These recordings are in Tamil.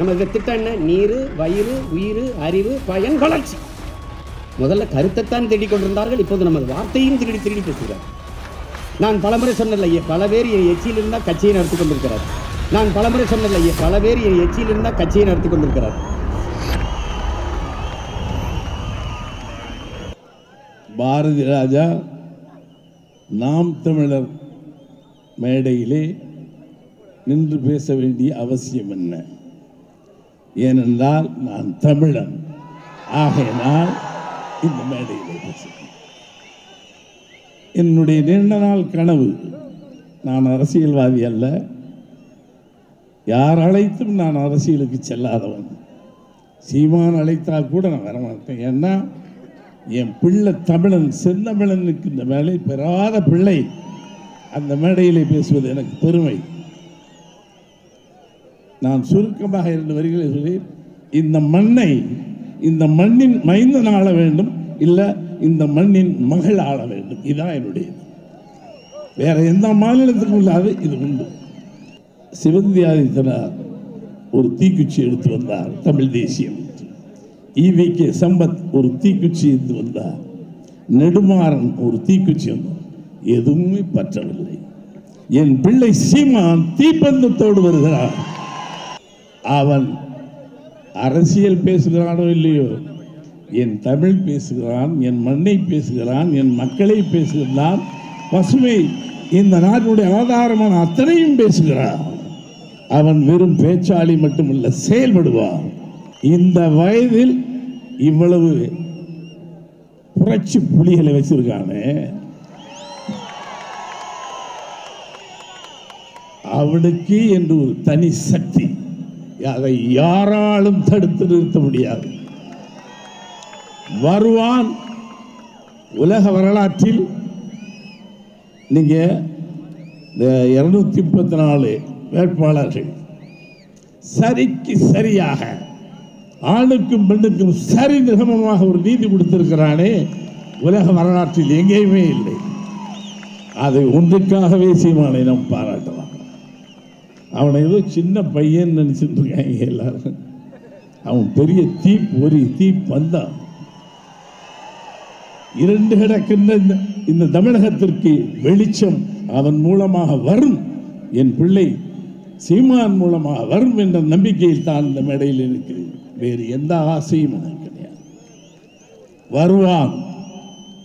நமது திட்டம் என்ன? நீர் வயிறு உயிர் அறிவு பயன் வளர்ச்சி. முதல்ல கருத்தைத்தான் தேடிக் கொண்டிருந்தார்கள். இப்போது நமது வார்த்தையும் திருடி திருடி பேசுகிறார். நான் பலமுறை சொன்னதில்லையே பல பேர் என் எச்சியில் இருந்தால் கட்சியை நடத்தி கொண்டிருக்கிறார். நான் பலமுறை சொன்னதில்லையே பல பேர் என் எச்சியில் இருந்தால் கட்சியை நடத்தி கொண்டிருக்கிறார். பாரதி ராஜா நாம் தமிழர் மேடையிலே நின்று பேச வேண்டிய அவசியம் என்ன? ஏனென்றால் நான் தமிழன். ஆகையினால் இந்த மேடையில் பேசுகிறேன். என்னுடைய நீண்ட நாள் கனவு நான் அரசியல்வாதி அல்ல. யார் அழைத்தும் நான் அரசியலுக்கு செல்லாதவன். சீமான் அழைத்தால் கூட நான் வரமாட்டேன். ஏன்னா என் பிள்ளை தமிழன் செந்தமிழனுக்கு இந்த மேலே பெறாத பிள்ளை. அந்த மேடையிலே பேசுவது எனக்கு பெருமை. நான் சுருக்கமாக இரண்டு வரிகளை சொல்லி இந்த மண்ணை இந்த மண்ணின் மைந்தன் ஆள வேண்டும் இல்லை இந்த மண்ணின் மகள் ஆள வேண்டும். இதுதான் என்னுடைய வேற எந்த மாநிலத்துக்கும் இல்லாது இது உண்டு. சிவந்தி ஆதித்தனார் ஒரு தீக்குச்சி எடுத்து வந்தார் தமிழ் தேசியம். ஈவி கே சம்பத் ஒரு தீக்குச்சி எடுத்து வந்தார். நெடுமாறன் ஒரு தீக்குச்சி வந்தார். எதுவுமே பற்றவில்லை. என் பிள்ளை சீமான் தீப்பந்தத்தோடு வருகிறார். அவன் அரசியல் பேசுகிறானோ இல்லையோ? என் தமிழ் பேசுகிறான் என் மண்ணை பேசுகிறான் என் மக்களை பேசுகிறான் பசுமை இந்த நாட்டினுடைய ஆதாரமான அத்தனையும் பேசுகிறான். அவன் வெறும் பேச்சாளி மட்டுமல்ல செயல்படுவான். இந்த வயதில் இவ்வளவு புரட்சி புலிகளை வச்சிருக்கானே? அவனுக்கு என்று ஒரு தனி சக்தி அதை யாராலும் தடுத்து நிறுத்த முடியாது. வருவான் உலக வரலாற்றில். நீங்க இந்த இருநூத்தி முப்பத்தி நாலு வேட்பாளர்கள் சரிக்கு சரியாக ஆணுக்கும் பெண்ணுக்கும் சரி நிகமமாக ஒரு நீதி கொடுத்திருக்கிறானே உலக வரலாற்றில் எங்கேயுமே இல்லை. அதை ஒன்றுக்காகவே சீமானை நம்ப அவனை ஏதோ சின்ன பையன் நினச்சிட்டு இருக்காங்க எல்லாரும். அவன் பெரிய தீ ஒரு தீ வந்தான் இரண்டு கிடக்கின்ற இந்த- இந்த தமிழகத்திற்கு வெளிச்சம் அவன் மூலமாக வரும். என் பிள்ளை சீமான் மூலமாக வரும் என்ற நம்பிக்கையில் தான் இந்த மேடையில் இருக்கிறேன். வேறு எந்த ஆசையும் எனக்கு கிடையாது. வருவான்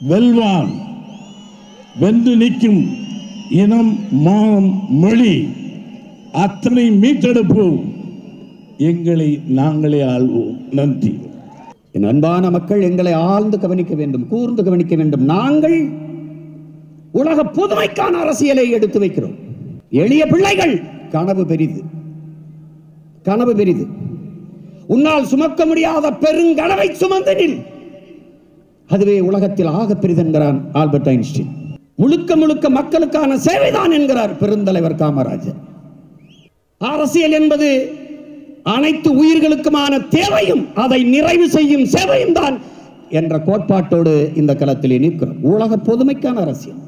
வெல்வான் வென்று நிற்கும் இனம் மானம் மொழி. அத்தனை மீட்டெடுப்போம். எங்களை நாங்களே ஆள்வோம். நன்றி. என் அன்பான மக்கள் எங்களை ஆழ்ந்து கவனிக்க வேண்டும் கூர்ந்து கவனிக்க வேண்டும். நாங்கள் உலக புதுமைக்கான அரசியலை எடுத்து வைக்கிறோம். எளிய பிள்ளைகள் கனவு பெரிது. கனவு பெரிது. உன்னால் சுமக்க முடியாத பெருங்கனவை சுமந்து நில். அதுவே உலகத்தில் ஆக பெரிதென்கிறான் ஆல்பர்ட் ஐன்ஸ்டீன். முழுக்க முழுக்க மக்களுக்கான சேவைதான் என்கிறார் பெருந்தலைவர் காமராஜர். அரசியல் என்பது அனைத்து உயிர்களுக்குமான தேவையும் அதை நிறைவு செய்யும் சேவையும் தான் என்ற கோட்பாட்டோடு இந்த களத்தில் நிற்கிறோம். உலக பொதுமைக்கான அரசியல்.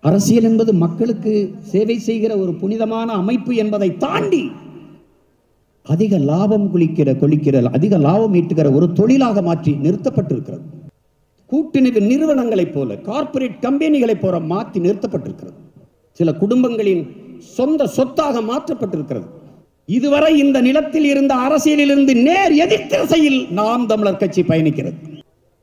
அரசியல் என்பது மக்களுக்கு சேவை செய்கிற ஒரு புனிதமான அமைப்பு என்பதை தாண்டி அதிக லாபம் குளிக்கிற கொளிக்கிற அதிக லாபம் ஈட்டுகிற ஒரு தொழிலாக மாற்றி நிறுத்தப்பட்டிருக்கிறது. கூட்டணி நிறுவனங்களைப் போல கார்ப்பரேட் கம்பெனிகளைப் போல மாற்றி நிறுத்தப்பட்டிருக்கிறது. சில குடும்பங்களின் சொந்த சொத்தாக மாற்றப்பட்டிருக்கிறது. இதுவரை இந்த நிலத்தில் இருந்த அரசியலிலிருந்து நேர் எதிர் திசையில் நாம் தமிழர் கட்சி பயணிக்கிறது.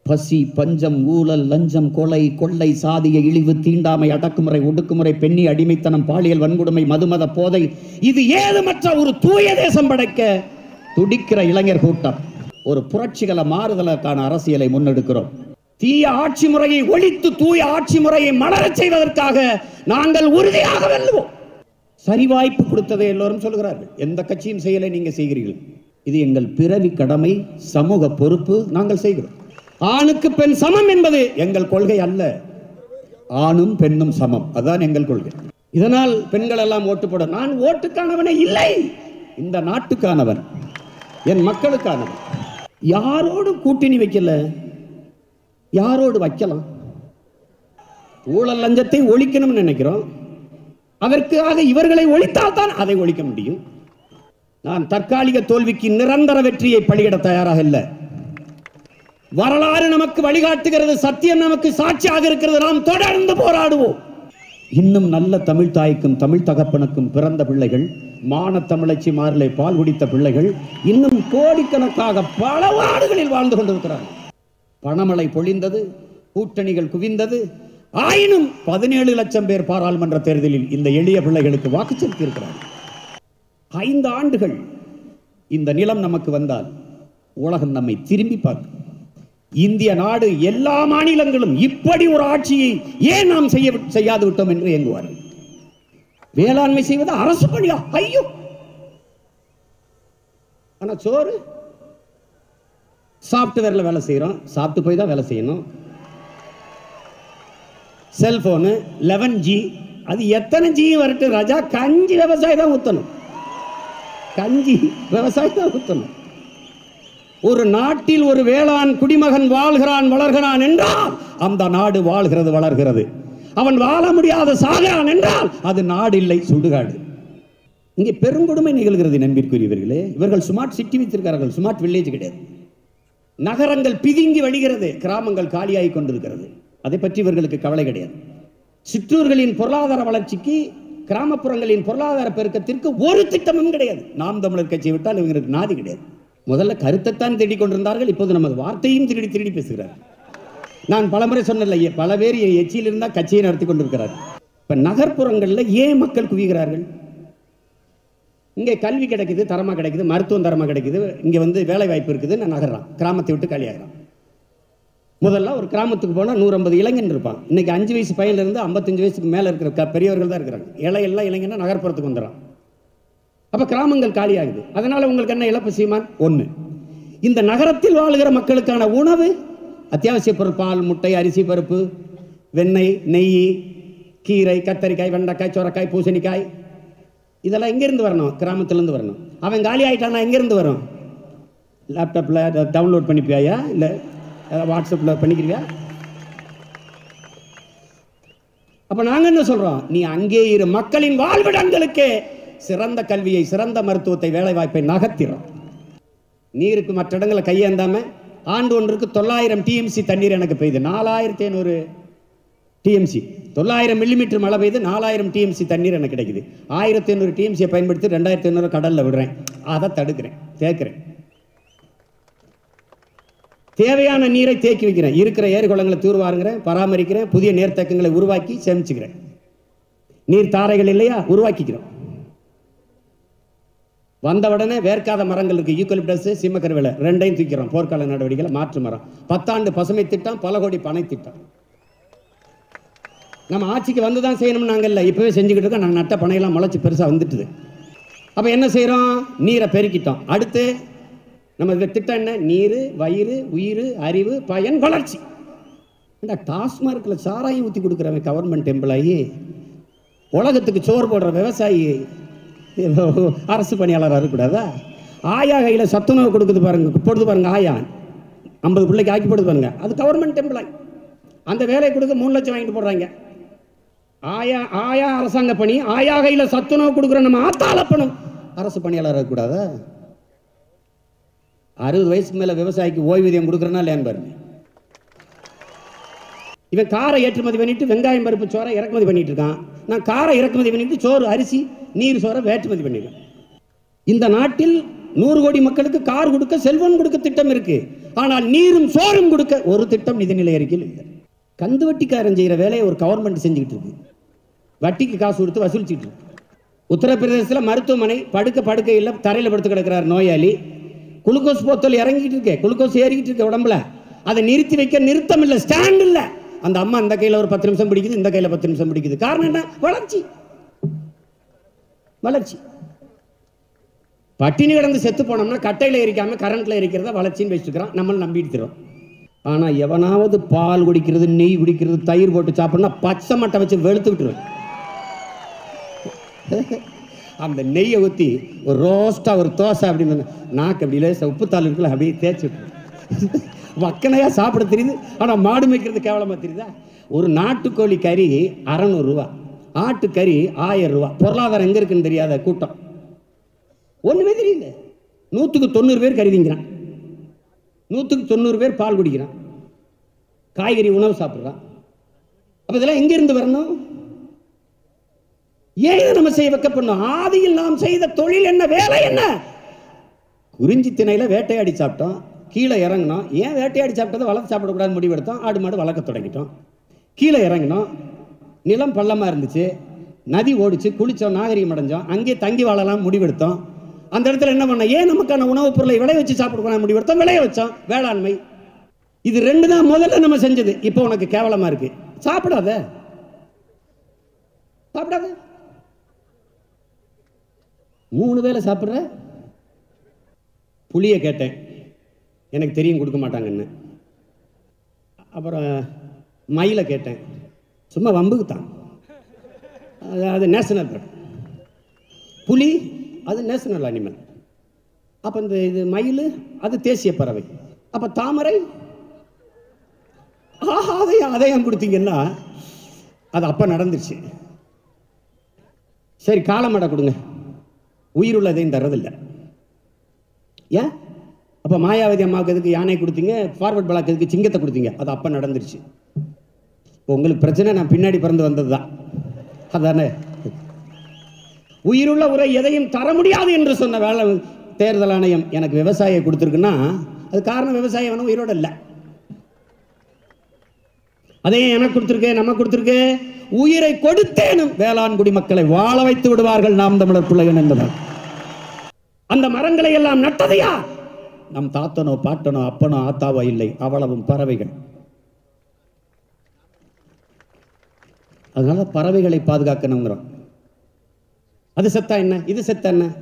பசி பஞ்சம் ஊழல் லஞ்சம் கொலை கொள்ளை சாதிய இழிவு தீண்டாமை அடக்குமுறை ஒடுக்குமுறை பெண்ணி அடிமைத்தனம் பாலியல் வன்கொடுமை மதுமத போதை இது ஏதுமற்ற ஒரு தூய தேசம் படைக்க துடிக்கிற இளைஞர் கூட்டம். ஒரு புரட்சிகள மாறுதலுக்கான அரசியலை முன்னெடுக்கிறோம். தீய ஆட்சி முறையை ஒழித்து தூய ஆட்சி முறையை மலரச் செய்வதற்காக நாங்கள் உறுதியாக வெல்லுவோம் சரி வாய்ப்பு கொடுத்ததை எல்லோரும் சொல்கிறார்கள். எந்த கட்சியும் செய்யலை நீங்க செய்கிறீர்கள்? இது எங்கள் பிறவி கடமை சமூக பொறுப்பு நாங்கள் செய்கிறோம். ஆணுக்கு பெண் சமம் என்பது எங்கள் கொள்கை அல்ல. ஆணும் பெண்ணும் சமம். அதான் எங்கள் கொள்கை. இதனால் பெண்கள் எல்லாம் ஓட்டு போட நான் ஓட்டுக்கானவனே இல்லை. இந்த நாட்டுக்கானவன் என் மக்களுக்கானவன். யாரோடும் கூட்டணி வைக்கல. யாரோடு வைக்கலாம்? ஊழல் லஞ்சத்தை ஒழிக்கணும்னு நினைக்கிறோம். அதற்காக இவர்களை ஒழித்தால் தான் அதை ஒழிக்க முடியும். நான் தற்காலிக தோல்விக்கு நிரந்தர வெற்றியை பலியிட தயாராக இல்லை. வரலாறு நமக்கு வழிகாட்டுகிறது சத்தியம் நமக்கு சாட்சியாக இருக்கிறது. நாம் தொடர்ந்து போராடுவோம். இன்னும் நல்ல தமிழ் தாய்க்கும் தமிழ் தகப்பனுக்கும் பிறந்த பிள்ளைகள் மான தமிழச்சி மாறிலே பால் குடித்த பிள்ளைகள் இன்னும் கோடிக்கணக்காக பல வாடுகளில் வாழ்ந்து கொண்டிருக்கிறார்கள். பணமழை பொழிந்தது கூட்டணிகள் குவிந்தது ஆயினும் பதினேழு லட்சம் பேர் பாராளுமன்ற தேர்தலில் இந்த எளிய பிள்ளைகளுக்கு வாக்கு செலுத்தியிருக்கிறார்கள் ஐந்து ஆண்டுகள் இந்த நிலம் நமக்கு வந்தால் உலகம் நம்மை திரும்பி பார்க்கும். இந்திய நாடு எல்லா மாநிலங்களும் இப்படி ஒரு ஆட்சியை ஏன் நாம் செய்ய செய்யாது விட்டோம் என்று இயங்குவார்கள் வேளாண்மை செய்வது அரசு பணியா? ஐயோ! ஆனா சோறு? சாப்ட்வேர்ல வேலை செய்யறோம் சாப்பிட்டு போய் தான் வேலை செய்யணும். செல்போனு லெவன் ஜி அது எத்தனை ஜி வரட்டும் ராஜா கஞ்சி விவசாயி தான் ஊற்றணும் கஞ்சி விவசாயி தான் ஊற்றணும் ஒரு நாட்டில் ஒரு வேளாண் குடிமகன் வாழ்கிறான் வளர்கிறான் என்றால் அந்த நாடு வாழ்கிறது வளர்கிறது. அவன் வாழ முடியாத சாகிறான் என்றால் அது நாடு இல்லை சுடுகாடு. இங்கே பெருங்கொடுமை நிகழ்கிறது நம்பிற்குரியவர்களே இவர்கள் ஸ்மார்ட் சிட்டி வைத்திருக்கிறார்கள். ஸ்மார்ட் வில்லேஜ் கிடையாது. நகரங்கள் பிதுங்கி வழிகிறது. கிராமங்கள் காலியாகி கொண்டிருக்கிறது. அதை பற்றி இவர்களுக்கு கவலை கிடையாது. சிற்றூர்களின் பொருளாதார வளர்ச்சிக்கு கிராமப்புறங்களின் பொருளாதார பெருக்கத்திற்கு ஒரு திட்டமும் கிடையாது. நாம் தமிழர் கட்சியை விட்டால் இவங்களுக்கு நாதி கிடையாது. முதல்ல கருத்தைத்தான் தேடிக் கொண்டிருந்தார்கள் இப்போது நமது வார்த்தையும் திருடி திருடி பேசுகிறார். நான் பலமுறை சொன்னல பல பேர் எச்சியில் இருந்தால் கட்சியை நடத்தி கொண்டிருக்கிறார். இப்ப நகர்ப்புறங்களில் ஏன் மக்கள் குவிகிறார்கள்? இங்கே கல்வி கிடைக்குது தரமாக கிடைக்குது மருத்துவம் தரமாக கிடைக்குது இங்கே வந்து வேலை வாய்ப்பு இருக்குது நான் நகர்றான் கிராமத்தை விட்டு காலியாகிறான். முதல்ல ஒரு கிராமத்துக்கு போனால் நூற்றம்பது இளைஞன் இருப்பான். இன்னைக்கு அஞ்சு வயசு பையன்லேருந்து ஐம்பத்தஞ்சு வயசுக்கு மேலே இருக்கிற க- பெரியவர்கள் தான் இருக்கிறாங்க. இலையெல்லாம் இளைஞனா நகர்ப்புறத்துக்கு வந்துடுறான். அப்போ கிராமங்கள் காலியாகுது. அதனால் உங்களுக்கு என்ன இழப்பு சீமான்? ஒன்று இந்த நகரத்தில் வாழுகிற மக்களுக்கான உணவு அத்தியாவசிய பொருள் பால் முட்டை அரிசி பருப்பு வெண்ணெய் நெய் கீரை கத்தரிக்காய் வெண்டைக்காய் சொரக்காய் பூசணிக்காய் இதெல்லாம் எங்கேருந்து வரணும். கிராமத்துலேருந்து வரணும். அவன் காலி ஆகிட்டான்னா எங்கேருந்து வரும்? லேப்டாப்பில் டவுன்லோட் பண்ணிப்பியாயா? இல்லை வாட்ஸ்அப்பில் பண்ணிக்கிறியா அப்போ நாங்கள் என்ன சொல்கிறோம் நீ அங்கே இரு மக்களின் வாழ்விடங்களுக்கே சிறந்த கல்வியை சிறந்த மருத்துவத்தை வேலைவாய்ப்பை நகர்த்திடும் நீருக்கு மற்ற இடங்களை கையேந்தாம ஆண்டு ஒன்றுக்கு தொள்ளாயிரம் டிஎம்சி தண்ணீர் எனக்கு பெய்யுது. நாலாயிரத்தி ஐநூறு டிஎம்சி தொள்ளாயிரம் மில்லிமீட்டர் மழை பெய்து நாலாயிரம் டிஎம்சி தண்ணீர் எனக்கு கிடைக்குது. ஆயிரத்தி ஐநூறு டிஎம்சியை பயன்படுத்தி ரெண்டாயிரத்தி ஐநூறு கடலில் விடுறேன். அதை தடுக்கிறேன் தேக்கிறேன் தேவையான நீரை தேக்கி வைக்கிறேன். இருக்கிற ஏரி குளங்களை தூர்வாருங்கிறேன் பராமரிக்கிறேன் புதிய நீர்த்தேக்கங்களை உருவாக்கி சேமிச்சுக்கிறேன். நீர் தாரைகள் இல்லையா? உருவாக்கிக்கிறோம். வந்த உடனே வேர்க்காத மரங்கள் இருக்கு. யூக்கலிப்டஸ் சிம்மக்கருவேல ரெண்டையும் தூக்கிறோம். போர்க்கால நடவடிக்கைகளை மாற்று மரம். பத்தாண்டு பசுமை திட்டம் பல கோடி பனை திட்டம். நம்ம ஆட்சிக்கு வந்து தான் செய்யணும் நாங்கள் இல்லை. இப்போவே செஞ்சுக்கிட்டு இருக்கோம். நாங்கள் நட்ட பனையெல்லாம் முளைச்சி பெருசாக வந்துட்டுது. அப்போ என்ன செய்கிறோம் நீரை பெருக்கிட்டோம். அடுத்து நம்ம திட்டம் என்ன? நீர் வயிறு உயிர் அறிவு பயன் வளர்ச்சி. இந்த டாஸ்மார்க்கில் சாராயம் ஊற்றி கொடுக்குறவன் கவர்மெண்ட் எம்ப்ளாயி உலகத்துக்கு சோறு போடுற விவசாயி. அரசு பணியாளராக இருக்கக்கூடாதா ஆயா கையில் சத்துணவு கொடுக்குது பாருங்க போடுது பாருங்க ஆயா. ஐம்பது பிள்ளைக்கு ஆக்கி போடுது பாருங்க. அது கவர்மெண்ட் எம்ப்ளாய் அந்த வேலையை கொடுக்க மூணு லட்சம் வாங்கிட்டு போடுறாங்க. ஆயா ஆயா அரசாங்க பணி ஆயா கையில் சத்துணவு கொடுக்குற நம்ம ஆத்தாளப்பணும் அரசு பணியாளராக இருக்கக்கூடாதா அறுபது வயசுக்கு மேல விவசாயிக்கு ஓய்வூதியம் கொடுக்குறனா இல்லையான்னு பாருங்க. இவன் காரை ஏற்றுமதி பண்ணிட்டு வெங்காயம் பருப்பு சோறை இறக்குமதி பண்ணிட்டு இருக்கான். நான் காரை இறக்குமதி பண்ணிட்டு சோறு அரிசி நீர் சோறை ஏற்றுமதி பண்ணிருக்கேன் இந்த நாட்டில் நூறு கோடி மக்களுக்கு கார் கொடுக்க செல்வம் கொடுக்க திட்டம் இருக்கு. ஆனால் நீரும் சோறும் கொடுக்க ஒரு திட்டம் நிதிநிலை அறிக்கையில் இல்லை. கந்து வட்டிக்காரன் செய்யற வேலையை ஒரு கவர்மெண்ட் செஞ்சுக்கிட்டு இருக்கு. வட்டிக்கு காசு கொடுத்து வசூலிச்சுட்டு இருக்கு. உத்தரப்பிரதேசத்தில் மருத்துவமனை படுக்க படுக்கையில் தரையில் படுத்து கிடக்கிறார் நோயாளி. குளுக்கோஸ் போத்தல் இறங்கிட்டு இருக்கு. குளுக்கோஸ் ஏறிக்கிட்டு இருக்கு உடம்புல. அதை நிறுத்தி வைக்க நிறுத்தம் இல்லை ஸ்டாண்ட் இல்லை. அந்த அம்மா இந்த கையில் ஒரு பத்து நிமிஷம் பிடிக்குது இந்த கையில் பத்து நிமிஷம் பிடிக்குது. காரணம் என்ன? வளர்ச்சி. வளர்ச்சி. பட்டினி கிடந்து செத்து போனோம்னா கட்டையில் எரிக்காம கரண்ட்ல எரிக்கிறத வளர்ச்சின்னு வச்சுக்கிறோம். நம்மளை நம்பிடுத்துறோம் ஆனால் எவனாவது பால் குடிக்கிறது நெய் குடிக்கிறது தயிர் போட்டு சாப்பிட்னா பச்சை மட்டை வச்சு வெளுத்து விட்டுருவேன். அந்த நெய்யை ஊற்றி ஒரு ரோஸ்ட்டாக ஒரு தோசை அப்படின்னு நாக்கு அப்படி லேசா உப்புத்தாள் அப்படியே தேய்ச்சி வக்கனையாக வக்கனையா சாப்பிட தெரியுது ஆனால் மாடு மேய்க்கிறது கேவலமாக தெரியுதா? ஒரு நாட்டுக்கோழி கறி அறநூறுரூவா ஆட்டுக்கறி ஆயிரம் ரூபா. பொருளாதாரம் எங்கே இருக்குன்னு தெரியாத கூட்டம். ஒன்றுமே தெரியல. நூற்றுக்கு தொண்ணூறு பேர் கருதிங்கிறான் நூற்றுக்கு தொண்ணூறு பேர் பால் குடிக்கிறான். காய்கறி உணவு சாப்பிட்றான். அப்போ இதெல்லாம் எங்கேருந்து வரணும்? ஏன் இதை நம்ம செய்ய வைக்கப்படணும்? ஆதியில் நாம் செய்த தொழில் என்ன? வேலை என்ன? குறிஞ்சி திணையில வேட்டையாடி சாப்பிட்டோம் கீழே இறங்கினோம் ஏன் வேட்டையாடி சாப்பிட்டதை வளர்த்து சாப்பிடக்கூடாது முடிவெடுத்தோம் ஆடு மாடு வளர்க்க தொடங்கிட்டோம் கீழே இறங்கினோம் நிலம் பள்ளமாக இருந்துச்சு. நதி ஓடிச்சு. குளித்தோம் நாகரிகம் அடைஞ்சோம். அங்கேயே தங்கி வாழலாம் முடிவெடுத்தோம். அந்த இடத்துல என்ன பண்ணோம்? ஏன் நமக்கான உணவுப் பொருளை விளைய வச்சு சாப்பிடக்கூடாது முடிவெடுத்தோம்? விளைய வச்சோம். வேளாண்மை. இது ரெண்டு தான் முதல்ல நம்ம செஞ்சது. இப்போ உனக்கு கேவலமாக இருக்குது சாப்பிடாத. சாப்பிடாத. மூணு வேளை சாப்பிட்ற? புளியை கேட்டேன். எனக்கு தெரியும் கொடுக்க மாட்டாங்கன்னு. அப்புறம் மயிலை கேட்டேன். சும்மா வம்புக்கு தான் அது அது நேஷனல் பேர்ட் புலி அது நேஷனல் அனிமல் அப்போ இந்த இது மயில் அது தேசிய பறவை. அப்போ தாமரை? ஆஹா அதையும் அதையும் கொடுத்தீங்கன்னா அது அப்போ நடந்துச்சு சரி காலமடை கொடுங்க. உயிருள்ளதையும் தர்றதில்லை. ஏன்? அப்போ மாயாவதி அம்மாவுக்கு எதுக்கு யானை கொடுத்தீங்க ஃபார்வர்ட் பிளாக் எதுக்கு சிங்கத்தை கொடுத்தீங்க. அது அப்போ நடந்துருச்சு. இப்போ உங்களுக்கு பிரச்சனை நான் பின்னாடி பிறந்து வந்தது தான் அதானே? உயிருள்ள உரை எதையும் தர முடியாது என்று சொன்ன வேலை தேர்தல் ஆணையம் எனக்கு விவசாயியை கொடுத்துருக்குன்னா அது காரணம் விவசாயம் வேணும் உயிரோட இல்லை அதையும் எனக்கு கொடுத்துருக்கு நம்ம கொடுத்துருக்கு உயிரை கொடுத்தேனும் வேளாண் குடிமக்களை வாழ வைத்து விடுவார்கள் நாம் தமிழர் பிள்ளைகள் என்பதால். அந்த மரங்களை எல்லாம் நட்டதையா? நம் தாத்தனோ பாட்டனோ அப்பனோ ஆத்தாவோ இல்லை அவ்வளவும் பறவைகள். அதனால பறவைகளை பாதுகாக்கணுங்கிறோம். அது செத்தா என்ன? இது செத்தா என்ன?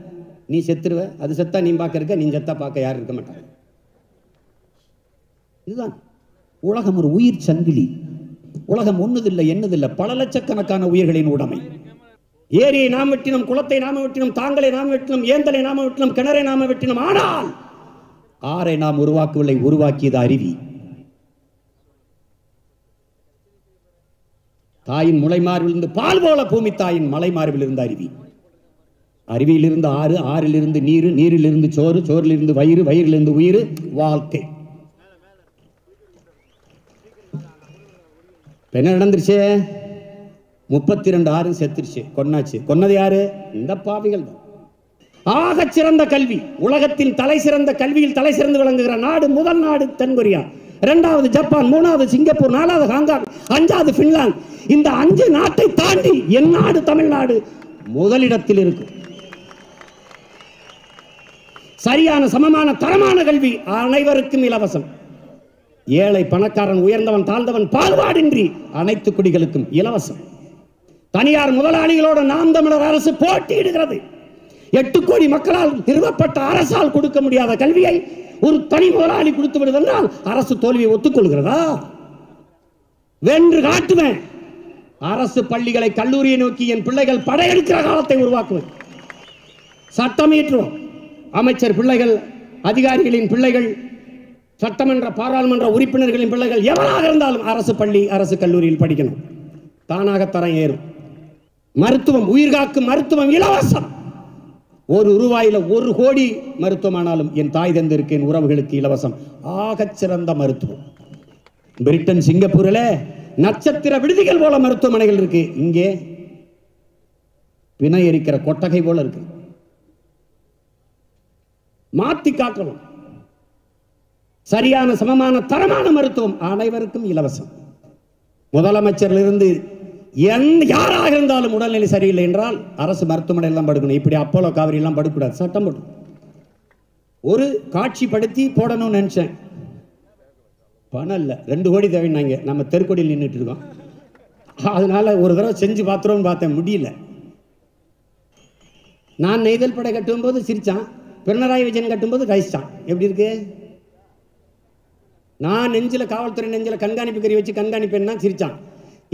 நீ செத்துருவ அது செத்தா நீ பார்க்க இருக்க நீ செத்தா பார்க்க யாரும் இருக்க மாட்டாங்க. இதுதான். உலகம் ஒரு உயிர் சங்கிலி. உலகம் ஒண்ணுதில்லை என்னதில்லை பல லட்சக்கணக்கான உயிர்களின் உடைமை. ஏரியை நாம் வெட்டினோம் குளத்தை நாம வெட்டினோம் தாங்களை நாம் வெட்டினோம் ஏந்தலை நாம வெட்டினோம் கிணறை நாம வெட்டினோம். ஆனால் ஆரை நாம் உருவாக்கவில்லை உருவாக்கியது அருவி. தாயின் முளை மார்பிலிருந்து பால் போல பூமி தாயின் மலை மார்பில் இருந்த அருவி. அருவியிலிருந்து ஆறு ஆறிலிருந்து நீர் நீரிலிருந்து சோறு சோறிலிருந்து வயிறு வயிறிலிருந்து உயிர் வாழ்க்கை. இப்ப என்ன நடந்துருச்சு? முப்பத்தி ரெண்டு ஆறு செத்துருச்சு. கொன்னாச்சு. கொன்னது யாரு? இந்த பாவிகள் தான். ஆக சிறந்த கல்வி. உலகத்தின் தலை சிறந்த கல்வியில் தலை சிறந்து விளங்குகிற நாடு முதல் நாடு தென்கொரியா. இரண்டாவது ஜப்பான் மூணாவது சிங்கப்பூர் நாலாவது ஹாங்காங் அஞ்சாவது பின்லாந்து இந்த அஞ்சு நாட்டை தாண்டி என் நாடு தமிழ்நாடு முதலிடத்தில் இருக்கு. சரியான சமமான தரமான கல்வி அனைவருக்கும் இலவசம். ஏழை பணக்காரன் உயர்ந்தவன் தாழ்ந்தவன் பாகுபாடின்றி அனைத்து குடிகளுக்கும் இலவசம். தனியார் முதலாளிகளோடு நாம் தமிழர் அரசு போட்டியிடுகிறது. எட்டு கோடி மக்களால் நிறுவப்பட்ட அரசால் கொடுக்க முடியாத கல்வியை ஒரு தனி முதலாளி கொடுத்து விடுவதென்றால் அரசு தோல்வியை ஒத்துக்கொள்கிறதா? வென்று காட்டுவேன். அரசு பள்ளிகளை கல்லூரியை நோக்கி என் பிள்ளைகள் படையெடுக்கிற காலத்தை உருவாக்குவேன். சட்டம் அமைச்சர் பிள்ளைகள் அதிகாரிகளின் பிள்ளைகள் சட்டமன்ற பாராளுமன்ற உறுப்பினர்களின் பிள்ளைகள் எவராக இருந்தாலும் அரசு பள்ளி அரசு கல்லூரியில் படிக்கணும். தானாக தரம் ஏறும். மருத்துவம் உயிர்காக்கும் மருத்துவம் இலவசம். ஒரு ரூபாயில ஒரு கோடி மருத்துவமானாலும் என் தாய் தந்திருக்கு என் உறவுகளுக்கு இலவசம். ஆகச் சிறந்த மருத்துவம். பிரிட்டன் சிங்கப்பூரில் நட்சத்திர விடுதிகள் போல மருத்துவமனைகள் இருக்கு. இங்கே பிணை எரிக்கிற கொட்டகை போல இருக்கு. மாத்தி காட்டணும். சரியான சமமான தரமான மருத்துவம் அனைவருக்கும் இலவசம். முதலமைச்சரிலிருந்து இருந்து யாராக இருந்தாலும் உடல்நிலை சரியில்லை என்றால் அரசு மருத்துவமனை எல்லாம் படுக்கணும். இப்படி அப்போலோ காவிரி எல்லாம் படுக்கக்கூடாது சட்டம் போட்டு. ஒரு காட்சிப்படுத்தி போடணும்னு நினைச்சேன். பணம் இல்லை. ரெண்டு கோடி தேவைனாங்க நம்ம தெருக்கோடியில் நின்றுட்டு இருக்கோம். அதனால ஒரு தடவை செஞ்சு பார்த்துருவோம்னு பார்த்தேன். முடியல. நான் நெய்தல் படை கட்டும்போது சிரிச்சான். பினராயி விஜயன் கட்டும்போது கழிச்சான் எப்படி இருக்கு? நான் நெஞ்சில் காவல்துறை நெஞ்சில் கண்காணிப்பு கறி வச்சு கண்காணிப்பேன்னா சிரிச்சான்.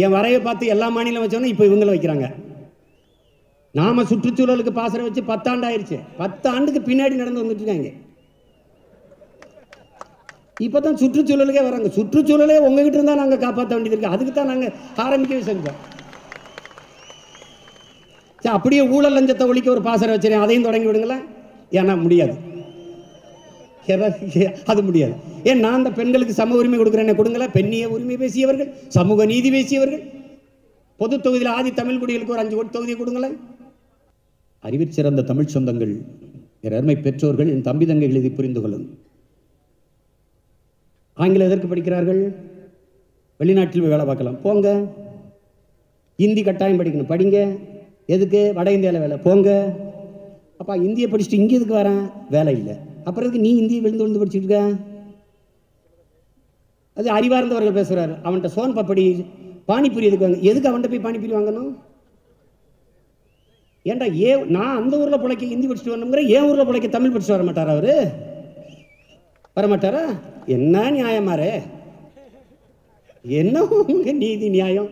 என் வரையை பார்த்து எல்லா மாநிலம் வச்சோன்னே இப்போ இவங்கள வைக்கிறாங்க. நாம சுற்றுச்சூழலுக்கு பாசறை வச்சு பத்தாண்டு ஆயிருச்சு. பத்து ஆண்டுக்கு பின்னாடி நடந்து வந்துட்டு இருக்காங்க இப்பதான் சுற்றுச்சூழலுக்கே வராங்க. சுற்றுச்சூழலே உங்ககிட்ட இருந்தா நாங்க காப்பாற்ற வேண்டியது இருக்கு. அதுக்கு தான் நாங்க ஆரம்பிக்கவே செஞ்சோம். சரி அப்படியே ஊழல் லஞ்சத்தை ஒழிக்க ஒரு பாசறை வச்சிருக்கேன். அதையும் தொடங்கி விடுங்களேன். ஏன்னா முடியாது. அது முடியாது. ஏன் நான் அந்த பெண்களுக்கு சம உரிமை கொடுக்குறேன்னு கொடுங்களா பெண்ணிய உரிமை பேசியவர்கள் சமூக நீதி பேசியவர்கள். பொது தொகுதியில் ஆதி தமிழ் குடிகளுக்கு ஒரு அஞ்சு கோடி தொகுதியை கொடுங்களேன். அறிவிற் சிறந்த தமிழ் சொந்தங்கள் என் அருமை பெற்றோர்கள் என் தம்பி தங்கைகள் இதை புரிந்து கொள்ளும் ஆங்கிலம் எதற்கு படிக்கிறார்கள்? வெளிநாட்டில் போய் வேலை பார்க்கலாம். போங்க. ஹிந்தி கட்டாயம் படிக்கணும். படிங்க. எதுக்கு? வட இந்தியாவில் வேலை. போங்க. அப்பா இந்தியை படிச்சுட்டு இங்கே எதுக்கு வரேன்? வேலை இல்லை. அப்புறம் இதுக்கு நீ இந்தியை விழுந்து விழுந்து படிச்சுட்டு இருக்க? அது அறிவார்ந்தவர்கள் பேசுகிறார் அவன்கிட்ட சோன் பப்படி பானிபூரி எதுக்கு வாங்க. எதுக்கு அவன்கிட்ட போய் பானிபூரி வாங்கணும்? ஏன்டா ஏ நான் அந்த ஊரில் பிழைக்க ஹிந்தி படிச்சுட்டு வரணுங்கிற ஏன் ஊரில் பிழைக்க தமிழ் படிச்சுட்டு வர மாட்டாரா அவரு? வரமாட்டாரா? என்ன நியாயமாரே? என்ன நீதி நியாயம்?